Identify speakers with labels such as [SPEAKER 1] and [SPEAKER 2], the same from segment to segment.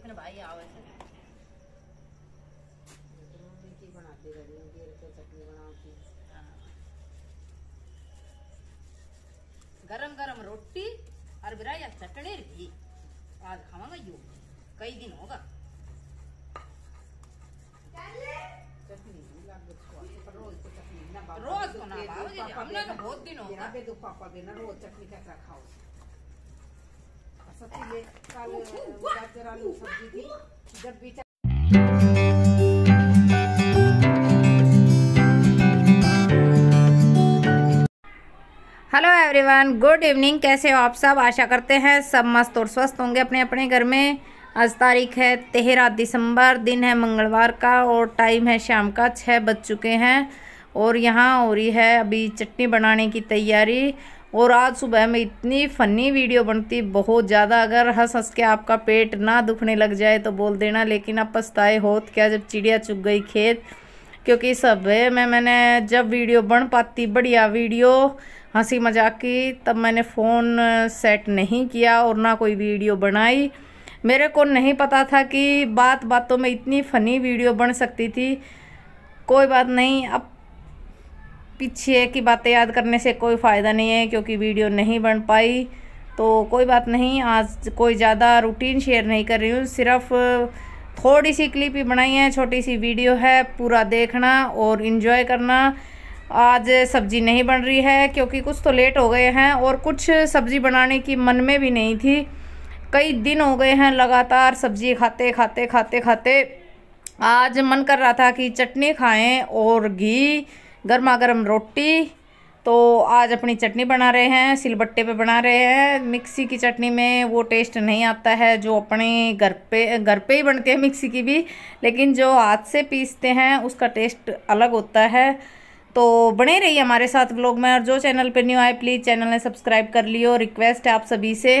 [SPEAKER 1] कितने भाई आवे
[SPEAKER 2] बनाती रही हूँ। चटनी बनाती।
[SPEAKER 1] गरम गरम रोटी और बिरा या चटनी भी आज खावांगा यू। कई दिन होगा।
[SPEAKER 2] रोज तो
[SPEAKER 1] रोज तो ना
[SPEAKER 2] दे दो,
[SPEAKER 1] बाबा जी, हमने तो बहुत दिन
[SPEAKER 2] होगा। दो पापा देना रोज चटनी कैसा खाओ।
[SPEAKER 3] हेलो एवरीवन गुड इवनिंग कैसे हो आप सब? आशा करते हैं सब मस्त और स्वस्थ होंगे अपने अपने घर में। आज तारीख है तेरह दिसंबर, दिन है मंगलवार का और टाइम है शाम का छः बज चुके हैं। और यहाँ हो रही है अभी चटनी बनाने की तैयारी। और आज सुबह में इतनी फ़नी वीडियो बनती, बहुत ज़्यादा अगर हंस हंस के आपका पेट ना दुखने लग जाए तो बोल देना, लेकिन अब पछताए होत क्या जब चिड़िया चुग गई खेत। क्योंकि सब में, मैंने जब वीडियो बन पाती, बढ़िया वीडियो हँसी मज़ाक की, तब मैंने फ़ोन सेट नहीं किया और ना कोई वीडियो बनाई। मेरे को नहीं पता था कि बात बातों में इतनी फ़नी वीडियो बन सकती थी। कोई बात नहीं, अब पीछे की बातें याद करने से कोई फ़ायदा नहीं है क्योंकि वीडियो नहीं बन पाई। तो कोई बात नहीं, आज कोई ज़्यादा रूटीन शेयर नहीं कर रही हूँ। सिर्फ़ थोड़ी सी क्लिप ही बनाई है छोटी सी वीडियो है, पूरा देखना और इन्जॉय करना। आज सब्ज़ी नहीं बन रही है, क्योंकि कुछ तो लेट हो गए हैं और कुछ सब्ज़ी बनाने की मन में भी नहीं थी। कई दिन हो गए हैं लगातार सब्ज़ी खाते खाते खाते खाते। आज मन कर रहा था कि चटनी खाएँ और घी। गर्मा गर्म रोटी तो आज अपनी चटनी बना रहे हैं सिलबट्टे पे बना रहे हैं। मिक्सी की चटनी में वो टेस्ट नहीं आता है, जो अपने घर पे घर पे ही बनती है मिक्सी की भी, लेकिन जो हाथ से पीसते हैं, उसका टेस्ट अलग होता है। तो बने रहिए हमारे साथ ब्लॉग में, और जो चैनल पे न्यू आए प्लीज़ चैनल ने सब्सक्राइब कर लियो। रिक्वेस्ट है आप सभी से।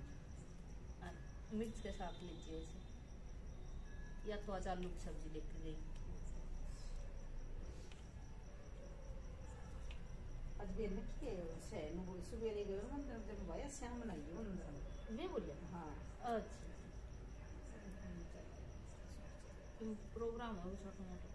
[SPEAKER 1] मिर्च के साथ लीजिए ऐसे या तो आज आलू की सब्ज़ी लेके गई।
[SPEAKER 2] आज भी शहर में नु सुबह गए मंदिर जब भाई श्याम नहीं गयो मंदिर
[SPEAKER 1] मैं बोलिए
[SPEAKER 2] हाँ।
[SPEAKER 1] अच्छा। प्रोग्राम प्रोग्राम वो छोटा मोटा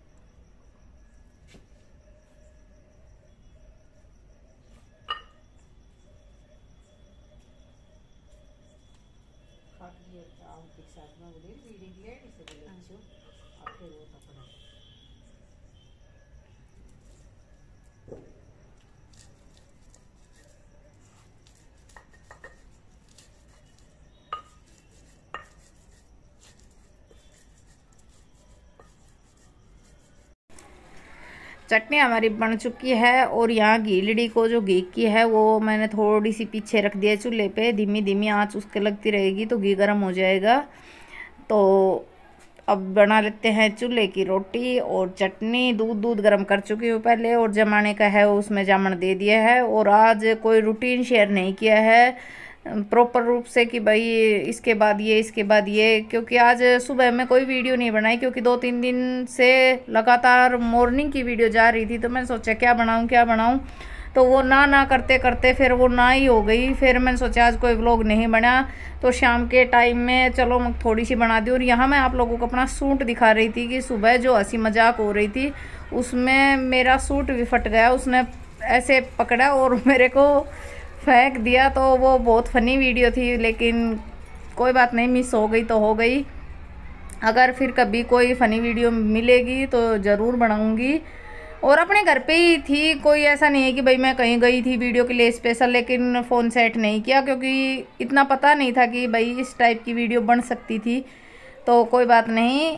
[SPEAKER 2] खाती है चाव के साथ में बोले रीडिंग लेडी से बोले अच्छो और फिर वो तो
[SPEAKER 3] चटनी हमारी बन चुकी है और यहाँ घी लिड़ी को जो घी की है, वो मैंने थोड़ी सी पीछे रख दिया चूल्हे पे। धीमी धीमी आँच उसके लगती रहेगी तो घी गर्म हो जाएगा। तो अब बना लेते हैं चूल्हे की रोटी और चटनी। दूध दूध गर्म कर चुकी हूँ पहले और जमाने का है, उसमें जामन दे दिया है और आज कोई रूटीन शेयर नहीं किया है। प्रॉपर रूप से कि भाई इसके बाद ये, इसके बाद ये, क्योंकि आज सुबह में कोई वीडियो नहीं बनाई, क्योंकि दो तीन दिन से लगातार मॉर्निंग की वीडियो जा रही थी तो मैंने सोचा क्या बनाऊँ क्या बनाऊँ? तो वो ना ना करते करते फिर वो ना ही हो गई। फिर मैंने सोचा आज कोई व्लॉग नहीं बना तो शाम के टाइम में चलो मैं थोड़ी सी बना दी, और यहाँ मैं आप लोगों को अपना सूट दिखा रही थी कि सुबह जो हँसी मज़ाक हो रही थी, उसमें मेरा सूट भी फट गया, उसने ऐसे पकड़ा और मेरे को फेंक दिया तो वो बहुत फनी वीडियो थी, लेकिन कोई बात नहीं मिस हो गई तो हो गई। अगर फिर कभी कोई फ़नी वीडियो मिलेगी तो ज़रूर बनाऊँगी। और अपने घर पे ही थी, कोई ऐसा नहीं है कि भाई मैं कहीं गई थी वीडियो के लिए स्पेशल लेकिन फ़ोन सेट नहीं किया, क्योंकि इतना पता नहीं था कि भाई इस टाइप की वीडियो बन सकती थी। तो कोई बात नहीं।